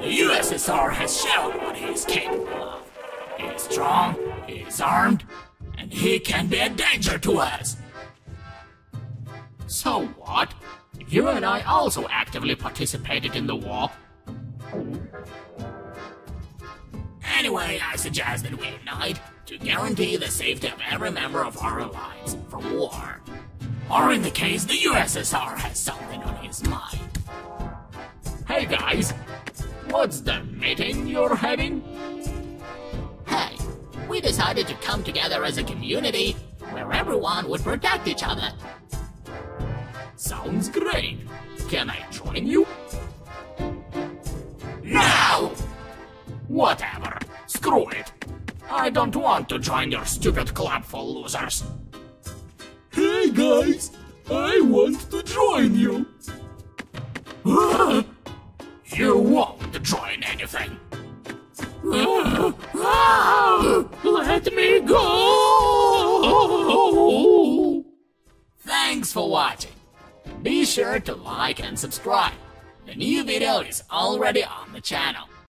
The USSR has shown what he is capable of. He is strong, he is armed, and he can be a danger to us. So what? You and I also actively participated in the war. Anyway, I suggest that we unite to guarantee the safety of every member of our alliance from war. Or in the case the USSR has something on his mind. Hey guys, what's the meeting you're having? Hey, we decided to come together as a community where everyone would protect each other. Sounds great. Can I join you? No! Whatever. Screw it. I don't want to join your stupid club for losers. Hey guys, I want to join you. you won't Thanks for watching. Be sure to like and subscribe. The new video is already on the channel.